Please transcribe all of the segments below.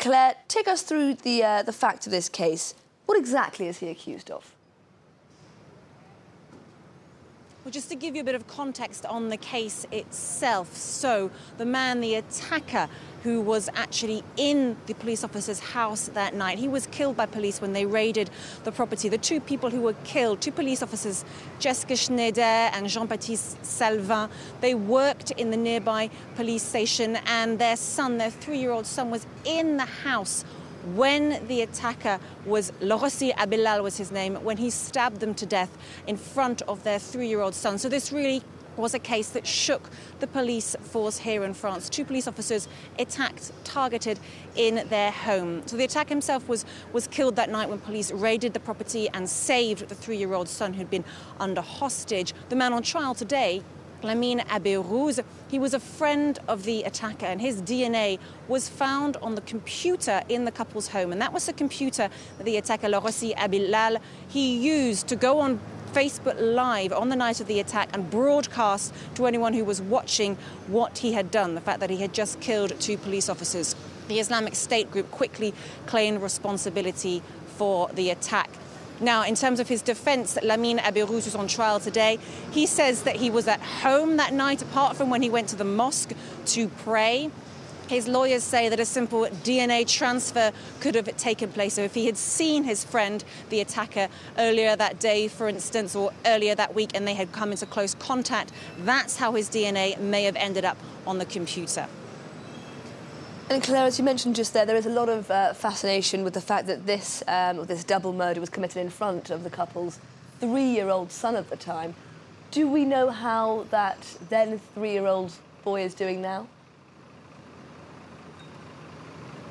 Claire, take us through the, uh, the facts of this case. What exactly is he accused of? Well, just to give you a bit of context on the case itself. So, the man, the attacker, who was actually in the police officer's house that night, he was killed by police when they raided the property. The two people who were killed, two police officers, Jessica Schneider and Jean Baptiste Salvaing, they worked in the nearby police station, and their son, their three year old son, was in the house when the attacker was Larossi Abballa was his name, when he stabbed them to death in front of their three-year-old son. So this really was a case that shook the police force here in France. Two police officers attacked, targeted in their home. So the attacker himself was, was killed that night when police raided the property and saved the three-year-old son who'd been under hostage. The man on trial today Lamine Aberouz. He was a friend of the attacker, and his DNA was found on the computer in the couple's home. And that was the computer that the attacker, Larossi Abballa, he used to go on Facebook Live on the night of the attack and broadcast to anyone who was watching what he had done, the fact that he had just killed two police officers. The Islamic State group quickly claimed responsibility for the attack. Now, in terms of his defense, Lamine Aberouz was on trial today. He says that he was at home that night, apart from when he went to the mosque to pray. His lawyers say that a simple DNA transfer could have taken place. So, if he had seen his friend, the attacker, earlier that day, for instance, or earlier that week, and they had come into close contact, that's how his DNA may have ended up on the computer. And Claire, as you mentioned just there, there is a lot of uh, fascination with the fact that this, um, this double murder was committed in front of the couple's three-year-old son at the time. Do we know how that then three-year-old boy is doing now?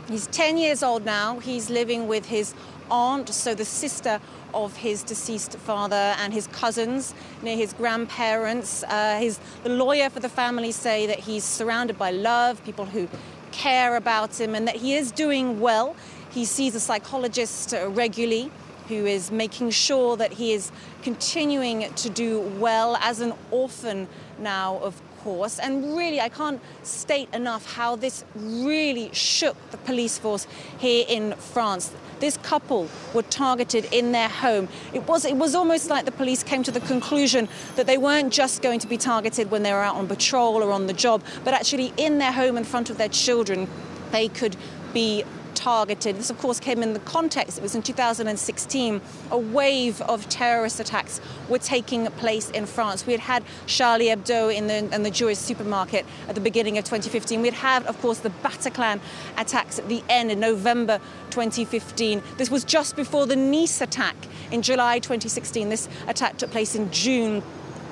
He's 10 years old now. He's living with his aunt, so the sister of his deceased father and his cousins, near his grandparents. Uh, his, the lawyer for the family say that he's surrounded by love, people who care about him and that he is doing well. He sees a psychologist uh, regularly who is making sure that he is continuing to do well as an orphan now, of course. And really, I can't state enough how this really shook the police force here in France. This couple were targeted in their home. It was, it was almost like the police came to the conclusion that they weren't just going to be targeted when they were out on patrol or on the job, but actually in their home in front of their children, they could be targeted. This, of course, came in the context, it was in 2016, a wave of terrorist attacks were taking place in France. We had had Charlie Hebdo in the, in the Jewish supermarket at the beginning of 2015. We had had, of course, the Bataclan attacks at the end in November 2015. This was just before the Nice attack in July 2016. This attack took place in June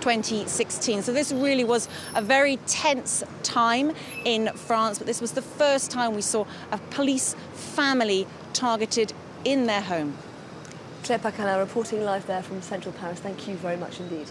2016. So this really was a very tense time in France, but this was the first time we saw a police family targeted in their home. Claire Paccalin reporting live there from central Paris. Thank you very much indeed.